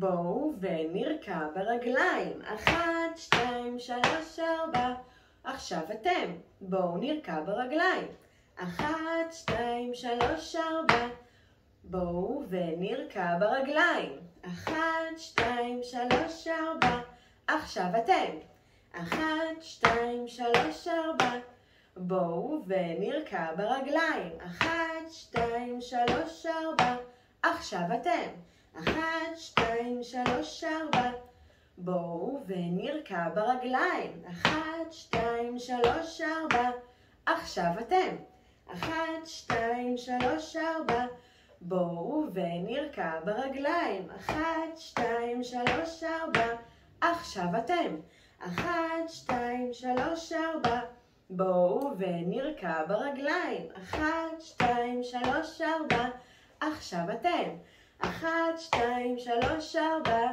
בואו ונרקע ברגליים. אחת, שתיים, שלוש, ארבע. עכשיו אתם. בואו נרקע ברגליים. אחת, שתיים, שלוש, ארבע. בואו ונרקע ברגליים. אחת, שתיים, שלוש, ארבע. עכשיו אתם. אחת, שתיים, שלוש, ארבע. בואו ונרקע ברגליים. אחת, שתיים, שלוש, ארבע. עכשיו אתם. אחת, שתיים, שלוש, ארבע. בואו ונרקע ברגליים. אחת, שתיים, שלוש, ארבע. עכשיו אתם. אחת, שתיים, שלוש, ארבע. בואו ונרקע ברגליים. אחת, שתיים, שלוש, ארבע. עכשיו אתם. אחת, שתיים, שלוש, ארבע. בואו ונרקע ברגליים. אחת, שתיים, שלוש, ארבע. עכשיו אתם. שתיים, שלוש, ארבע.